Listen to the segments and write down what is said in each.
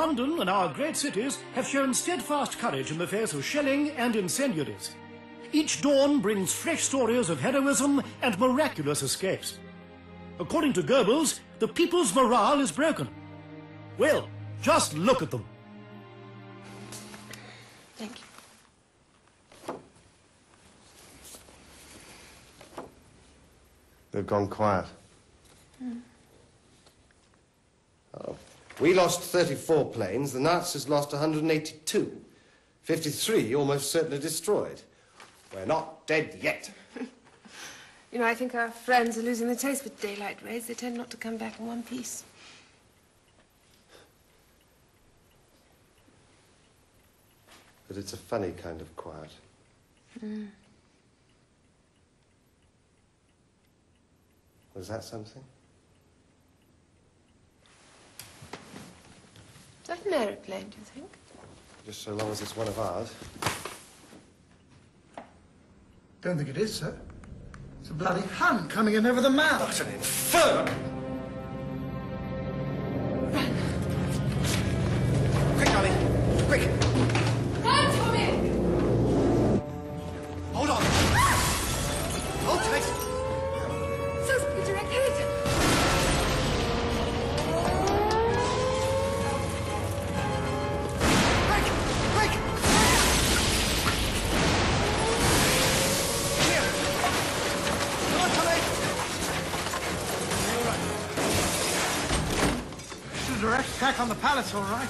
London and our great cities have shown steadfast courage in the face of shelling and incendiaries. Each dawn brings fresh stories of heroism and miraculous escapes. According to Goebbels, the people's morale is broken. Well, just look at them. Thank you. They've gone quiet. Oh. We lost 34 planes. The Nazis lost 182. 53 almost certainly destroyed. We're not dead yet. You know, I think our friends are losing the taste for daylight raids. They tend not to come back in one piece. But it's a funny kind of quiet. Mm. Was that something? That an aeroplane, do you think? Just so long as it's one of ours. Don't think it is, sir. It's a bloody Hun coming in over the mouth. What an inferno! Direct attack on the palace, all right.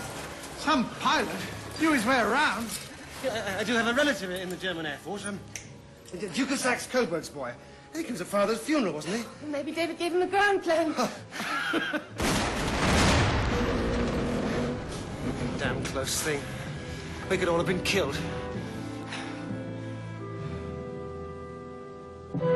Some pilot knew his way around. Yeah, I, I do have a relative in the German Air Force. Um, the Duke of Saxe Coburg's boy. I think he was at father's funeral, wasn't he? Maybe David gave him a ground plane. Damn close thing. We could all have been killed.